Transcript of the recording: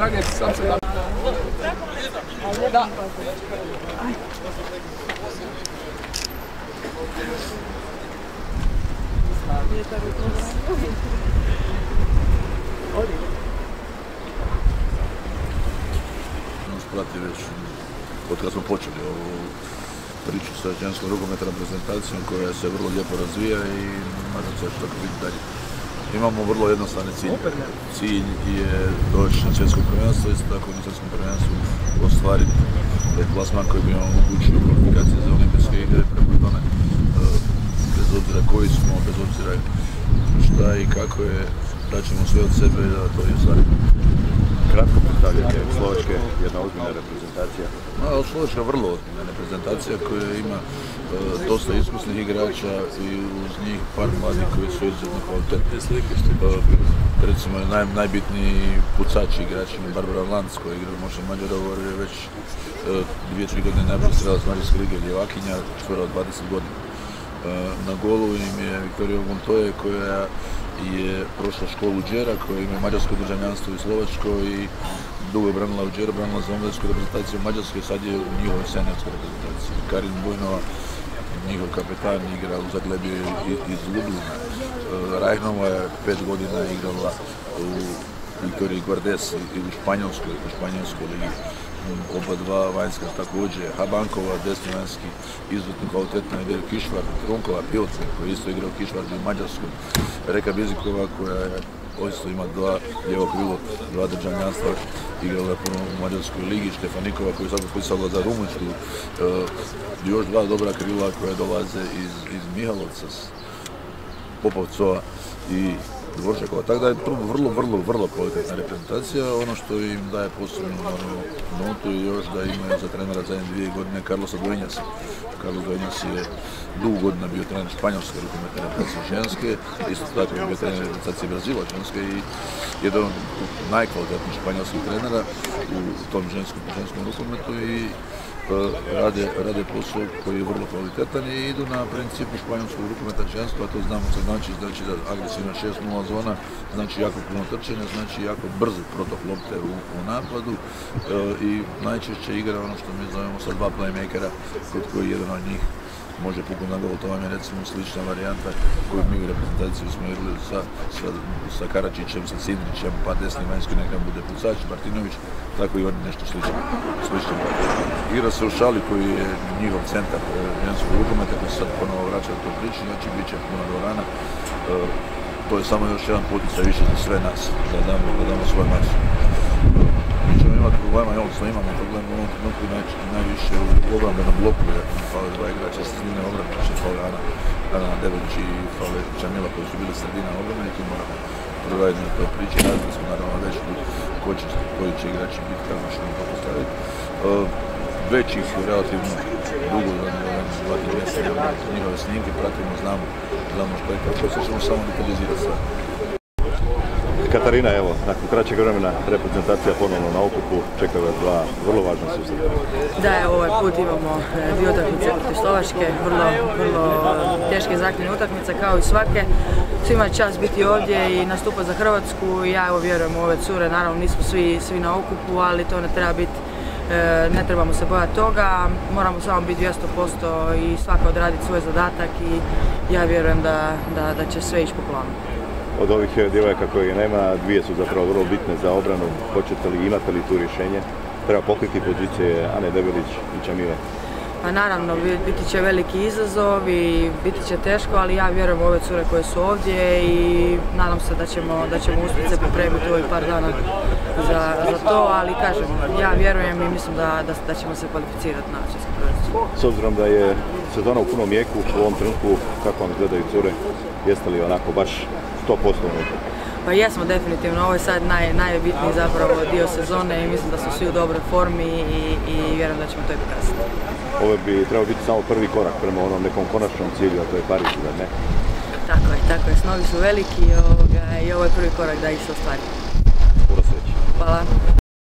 Drage, sam se da... Da. nas prati već od kad smo počeli ovu priču sa ženskom rukometnom reprezentacijom koja se vrlo lijepo razvija i nadam se da će biti dalje. Imamo vrlo jednostavni cilj. Cilj je doći na svjetsko prvenstvo, isto tako na svjetskom prvenstvu ostvariti plasman koji bi nam omogućio kvalifikacije za olimpijske igre. Prema tome, e, bez obzira koji smo, bez obzira šta i kako je, daćemo sve od sebe da to i ostvarimo. Kratko predstavljanje Slovačke, jedna ozbiljna reprezentacija. No, Slovačka je vrlo ozbiljna reprezentacija koja ima e, dosta iskusnih igrača i uz njih par mladih koji su izuzetno kvalitetni. E, recimo naj, najbitniji pucač igrač je Barbara Lanz koja igra u Moša Mađarova je već e, dvije, tri godine najbolje strela s Mađarske lige Ljevakinja, čvora od 20 godina. E, na golu im je Viktorija Montoje koja je prošla školu Đera koja ima mađarsko državljanstvo i slovačko i dugo je branila u Đera, branila za omladinsku reprezentaciju u Mađarskoj, sad je u njihovoj seniorskoj reprezentaciji. Karin Bujnova, njihov kapetan, igra u Zaglebi iz Lublina. E, Rajhnova je pet godina igrala u Viktoriji Guardes i u Španjolskoj, u Španjolskoj ligi oba dva vanjska također, Habankova, desni vanjski, izuzetno kvalitetna je Kišvar, Trunkova, Pilce, koji isto igra u Kišvar u Mađarskoj, Reka Bizikova koja je isto ima dva lijevo krilo, dva državljanstva, igrala je u Mađarskoj ligi, Štefanikova koja je sad potpisala za Rumunjsku, e, još dva dobra krila koja dolaze iz, iz Mihalovca, Popovcova i Dvoržakova. Tako da je to vrlo, vrlo, vrlo kvalitetna reprezentacija. Ono što im daje posebnu notu je još da imaju za trenera zadnje dvije godine Carlosa Duenjasa. Carlos Duenjas je dugo godina bio trener španjolske rukometne reprezentacije ženske, isto tako je bio trener reprezentacije Brazila ženske i jedan od najkvalitetnijih španjolskih trenera u tom ženskom, ženskom rukometu i rade, rade posao koji je vrlo kvalitetan i idu na principu španjolskog rukometa ženstva, to znamo se znači, znači da agresivna 6-0 zona, znači jako puno trčanja, znači jako brzi protok lopte u, u napadu e, i najčešće igra ono što mi zovemo sa dva playmakera, kod koji jedan od njih može puknuti na gol, to vam je recimo slična varijanta koju mi u reprezentaciji smo igrali sa, sa, sa Karačićem, sa Sindrićem, pa desni vanjski neka bude Pucač, Martinović, tako i oni nešto slično. slično. Igra se u Šali koji je njihov centar njenskog rukometa koji se sad ponovo vraća u to priči, znači bit će puno dvorana. E, to je samo još jedan poticaj više za sve nas, da damo, da damo svoj mač imati problema, evo što imamo problem u ovom trenutku najviše u obrambenom bloku, jer nam fale dva igrača s sredine obrane, znači fale Ana, Ana Debelić i fale Čamila koji su bili sredina obrane i tu moramo proraditi na toj priči. Radili smo naravno već ko će, koji će igrači biti kako ćemo to postaviti. Uh, već ih relativno dugo, dva tri mjeseca, njihove snimke pratimo, znamo, znamo što je kako, sad ćemo samo detalizirati sve. Katarina, evo, nakon kraćeg vremena reprezentacija ponovno na okupu, čekaju vas dva vrlo važna susreta. Da, evo, ovaj put imamo e, dvije utakmice protiv Slovačke, vrlo, vrlo teške zahtjevne utakmice kao i svake. Svima je čast biti ovdje i nastupati za Hrvatsku. Ja evo vjerujem u ove cure, naravno nismo svi, svi na okupu, ali to ne treba biti e, ne trebamo se bojati toga, moramo samo biti 200% i svaka odraditi svoj zadatak i ja vjerujem da, da, da će sve ići po planu od ovih eh, djevojaka koje nema, dvije su zapravo vrlo bitne za obranu. Hoćete li, imate li tu rješenje? Treba pokriti pozicije Ane Debelić i Čamile. Pa naravno, biti će veliki izazov i biti će teško, ali ja vjerujem u ove cure koje su ovdje i nadam se da ćemo, da ćemo uspjeti se pripremiti ovih par dana za, za, to, ali kažem, ja vjerujem i mislim da, da, da ćemo se kvalificirati na svjetski prvenstvo. S obzirom da je sezona u punom mijeku u ovom trenutku, kako vam gledaju cure, jeste li onako baš 100% unutra? Pa jesmo definitivno, ovo je sad naj, najbitniji zapravo dio sezone i mislim da su svi u dobroj formi i, i vjerujem da ćemo to i pokazati. Ovo bi trebao biti samo prvi korak prema onom nekom konačnom cilju, a to je Pariz, da ne? Tako je, tako je, snovi su veliki ovoga, i ovo je prvi korak da ih se ostvari. Puno sreće. Hvala.